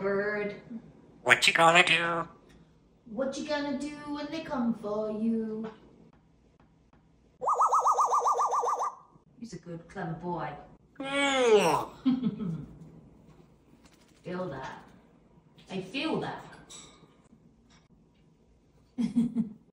bird. What you gonna do? What you gonna do when they come for you? He's a good, clever boy. Feel that. I feel that.